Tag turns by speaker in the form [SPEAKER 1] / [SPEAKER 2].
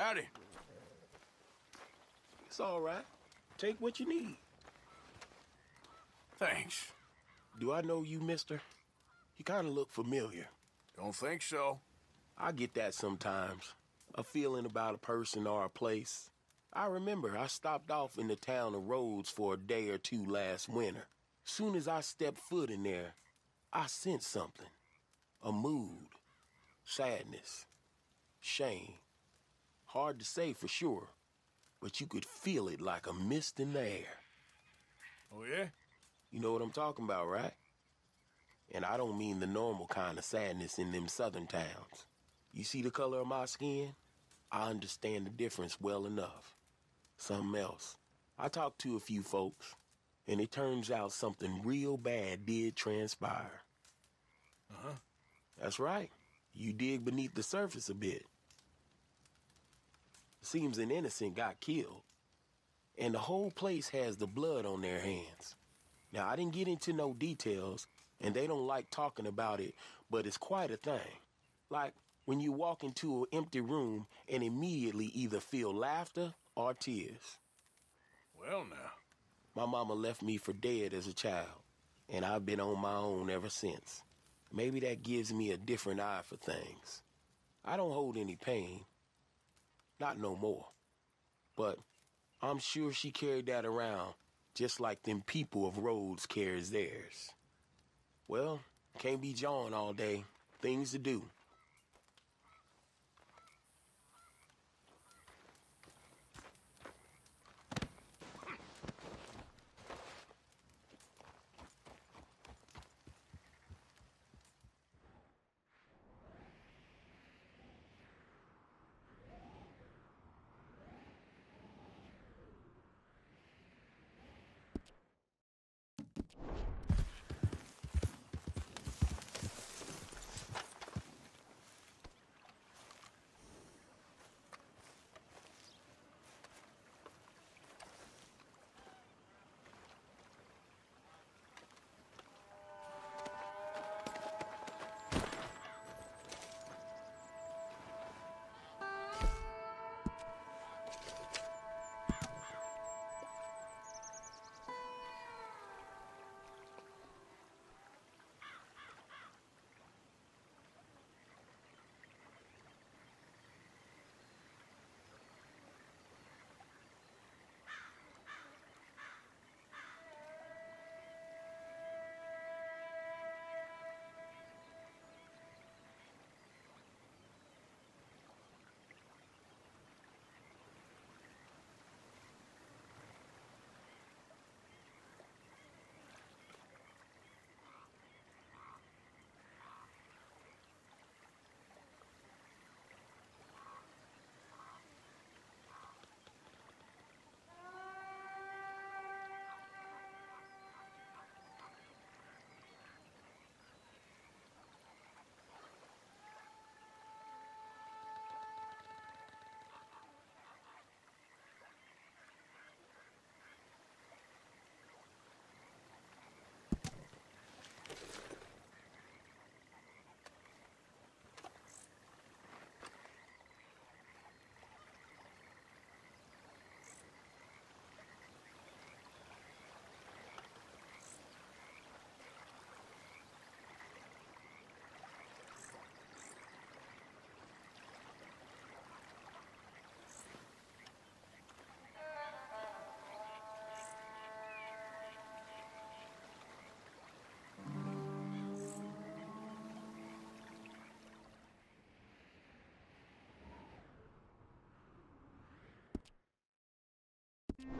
[SPEAKER 1] Howdy.
[SPEAKER 2] It's all right. Take what you need.
[SPEAKER 1] Thanks.
[SPEAKER 2] Do I know you, mister? You kind of look familiar.
[SPEAKER 1] Don't think so.
[SPEAKER 2] I get that sometimes. A feeling about a person or a place. I remember I stopped off in the town of Rhodes for a day or two last winter. Soon as I stepped foot in there, I sensed something. A mood. Sadness. Shame. Hard to say for sure, but you could feel it like a mist in the air.
[SPEAKER 1] Oh, yeah?
[SPEAKER 2] You know what I'm talking about, right? And I don't mean the normal kind of sadness in them southern towns. You see the color of my skin? I understand the difference well enough. Something else. I talked to a few folks, and it turns out something real bad did transpire.
[SPEAKER 1] Uh-huh.
[SPEAKER 2] That's right. You dig beneath the surface a bit. Seems an innocent got killed. And the whole place has the blood on their hands. Now, I didn't get into no details, and they don't like talking about it, but it's quite a thing. Like when you walk into an empty room and immediately either feel laughter or tears.
[SPEAKER 1] Well, now.
[SPEAKER 2] My mama left me for dead as a child, and I've been on my own ever since. Maybe that gives me a different eye for things. I don't hold any pain. Not no more. But I'm sure she carried that around just like them people of Rhodes carries theirs. Well, can't be jawing all day. Things to do.
[SPEAKER 3] You